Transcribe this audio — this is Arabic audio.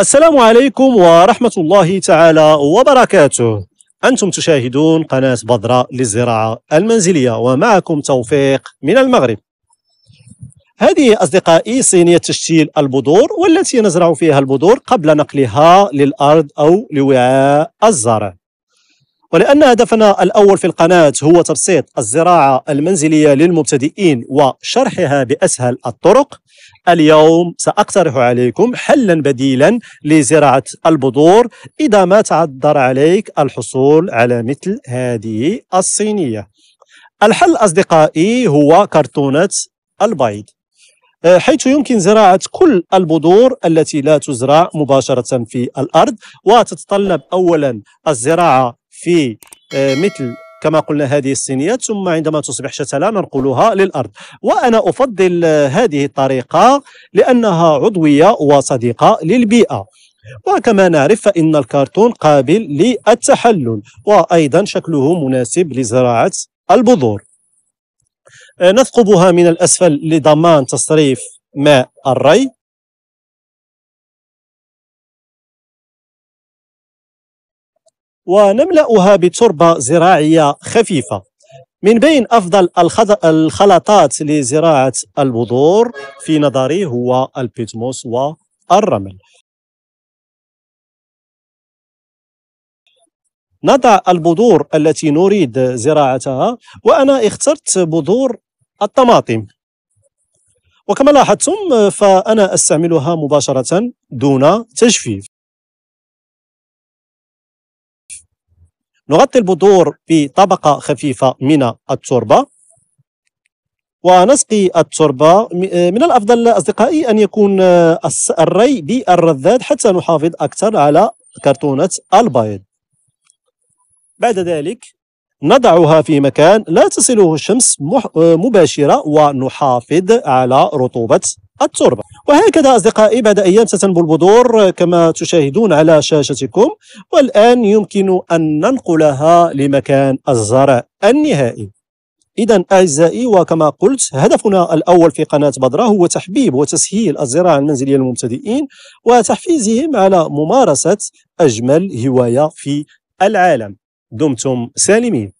السلام عليكم ورحمة الله تعالى وبركاته. أنتم تشاهدون قناة بدرة للزراعة المنزلية ومعكم توفيق من المغرب. هذه أصدقائي صينية تشتيل البذور والتي نزرع فيها البذور قبل نقلها للأرض أو لوعاء الزرع. ولأن هدفنا الأول في القناة هو تبسيط الزراعة المنزلية للمبتدئين وشرحها بأسهل الطرق. اليوم سأقترح عليكم حلا بديلا لزراعة البذور إذا ما تعذر عليك الحصول على مثل هذه الصينية. الحل أصدقائي هو كرتونة البيض. آه، حيث يمكن زراعة كل البذور التي لا تزرع مباشرة في الأرض وتتطلب أولا الزراعة في آه، مثل كما قلنا هذه الصينيات ثم عندما تصبح شتلة ننقلها للأرض. وأنا أفضل آه، هذه الطريقة لأنها عضوية وصديقة للبيئة. وكما نعرف فإن الكرتون قابل للتحلل وأيضا شكله مناسب لزراعة البذور. آه، نثقبها من الأسفل لضمان تصريف ماء الري. ونملأها بتربة زراعية خفيفة. من بين أفضل الخلطات لزراعة البذور في نظري هو البيتموس والرمل. نضع البذور التي نريد زراعتها وأنا اخترت بذور الطماطم. وكما لاحظتم فأنا أستعملها مباشرة دون تجفيف. نغطي البذور بطبقة خفيفة من التربة. ونسقي التربة من الأفضل أصدقائي أن يكون الري بالرذاذ حتى نحافظ أكثر على كرتونة البيض. بعد ذلك نضعها في مكان لا تصله الشمس مباشرة ونحافظ على رطوبة التربة. وهكذا أصدقائي بعد أيام ستنبو البذور كما تشاهدون على شاشتكم والآن يمكن أن ننقلها لمكان الزرع النهائي. إذا أعزائي وكما قلت هدفنا الأول في قناة بدرة هو تحبيب وتسهيل الزراعة المنزلية للمبتدئين وتحفيزهم على ممارسة أجمل هواية في العالم. دمتم سالمين.